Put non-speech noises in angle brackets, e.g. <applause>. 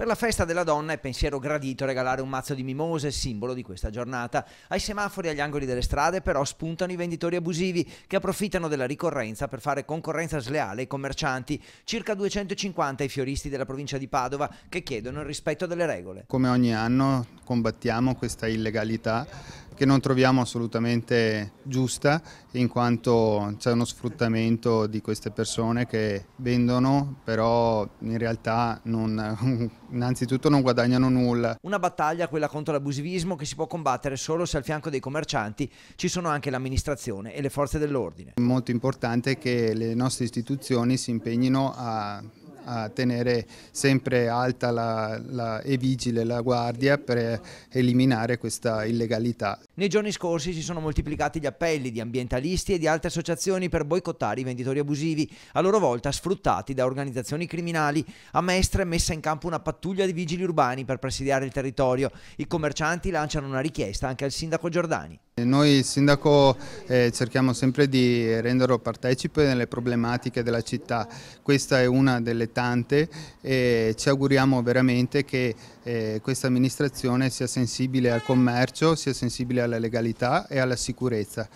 Per la festa della donna è pensiero gradito regalare un mazzo di mimose, simbolo di questa giornata. Ai semafori agli angoli delle strade però spuntano i venditori abusivi che approfittano della ricorrenza per fare concorrenza sleale ai commercianti, circa 250 i fioristi della provincia di Padova che chiedono il rispetto delle regole. Come ogni anno combattiamo questa illegalità che non troviamo assolutamente giusta in quanto c'è uno sfruttamento di queste persone che vendono però in realtà non, <laughs> innanzitutto non guadagnano nulla. Una battaglia quella contro l'abusivismo che si può combattere solo se al fianco dei commercianti ci sono anche l'amministrazione e le forze dell'ordine. È molto importante che le nostre istituzioni si impegnino a a tenere sempre alta la, la, e vigile la guardia per eliminare questa illegalità. Nei giorni scorsi si sono moltiplicati gli appelli di ambientalisti e di altre associazioni per boicottare i venditori abusivi, a loro volta sfruttati da organizzazioni criminali. A Mestre è messa in campo una pattuglia di vigili urbani per presidiare il territorio. I commercianti lanciano una richiesta anche al sindaco Giordani. Noi il sindaco eh, cerchiamo sempre di renderlo partecipe nelle problematiche della città, questa è una delle tante e ci auguriamo veramente che eh, questa amministrazione sia sensibile al commercio, sia sensibile alla legalità e alla sicurezza.